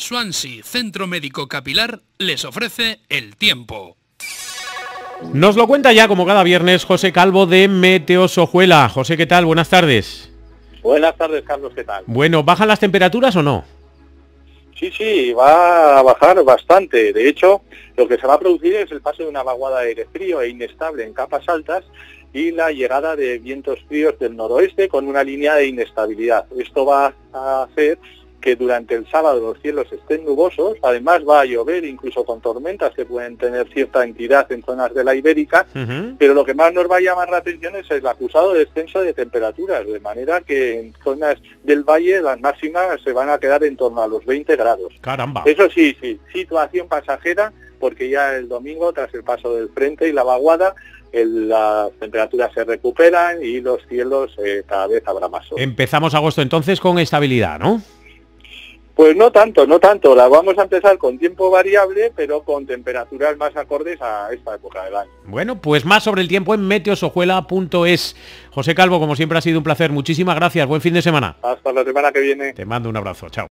Swansea Centro Médico Capilar les ofrece el tiempo. Nos lo cuenta ya como cada viernes José Calvo de Meteosojuela. José, ¿qué tal? Buenas tardes. Buenas tardes, Carlos, ¿qué tal? Bueno, ¿bajan las temperaturas o no? Sí, sí, va a bajar bastante. De hecho, lo que se va a producir es el paso de una vaguada de aire frío e inestable en capas altas y la llegada de vientos fríos del noroeste con una línea de inestabilidad. Esto va a hacer que durante el sábado los cielos estén nubosos, además va a llover incluso con tormentas que pueden tener cierta entidad en zonas de la Ibérica, pero lo que más nos va a llamar la atención es el acusado descenso de temperaturas, de manera que en zonas del valle las máximas se van a quedar en torno a los 20 grados. Caramba. Eso sí, sí, situación pasajera, porque ya el domingo, tras el paso del frente y la vaguada, las temperaturas se recuperan y los cielos eh, cada vez habrá más sol. Empezamos agosto entonces con estabilidad, ¿no? Pues no tanto, no tanto. La vamos a empezar con tiempo variable, pero con temperaturas más acordes a esta época del año. Bueno, pues más sobre el tiempo en meteosojuela.es. José Calvo, como siempre ha sido un placer. Muchísimas gracias. Buen fin de semana. Hasta la semana que viene. Te mando un abrazo. Chao.